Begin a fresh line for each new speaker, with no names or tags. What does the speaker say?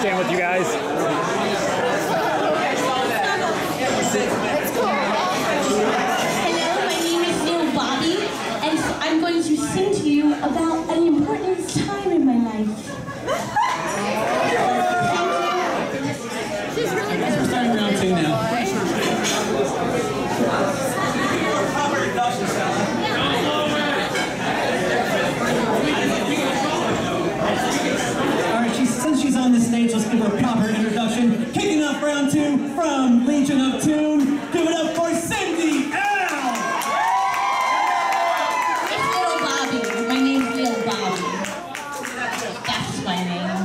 stand with you guys. Hello, my name is Bobby, and I'm going to sing to you about an important time in my life.
from Legion of Tune. Give it up for Cindy L.
It's Little Bobby. My name's Little Bobby. That's my name.